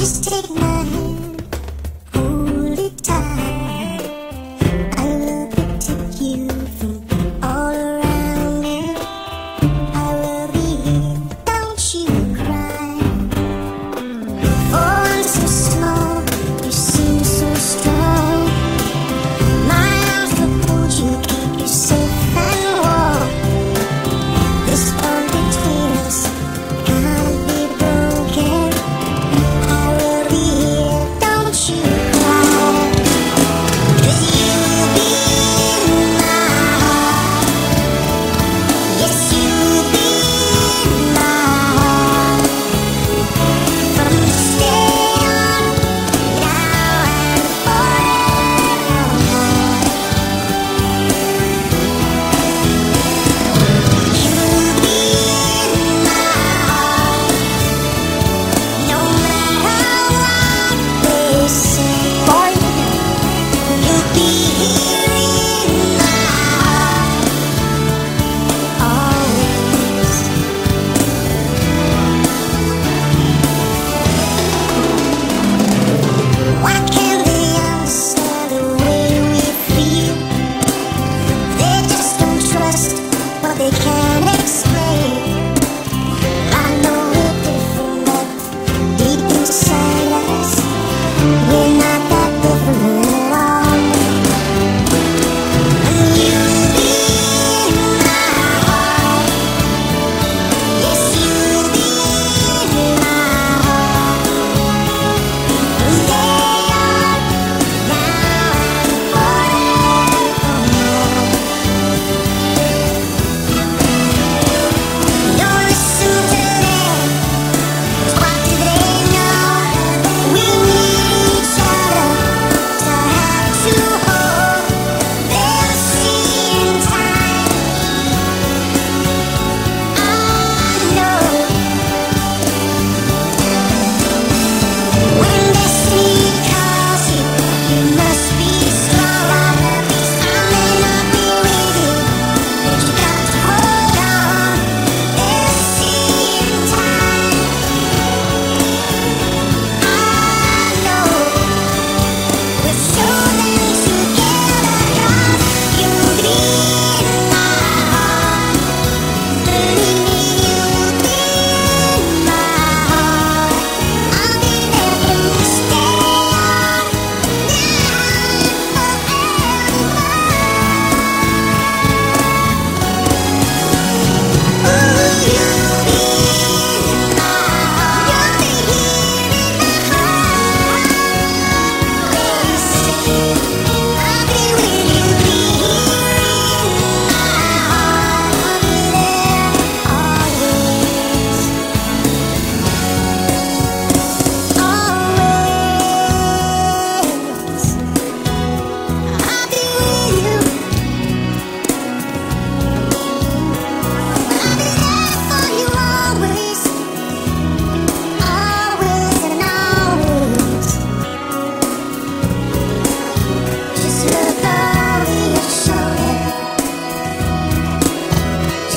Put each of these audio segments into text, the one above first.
just take mine.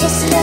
если